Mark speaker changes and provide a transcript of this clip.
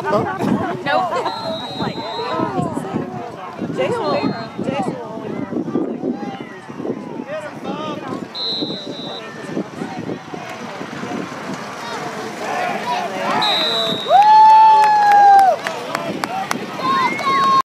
Speaker 1: Nope. Nope.
Speaker 2: Jason Jason.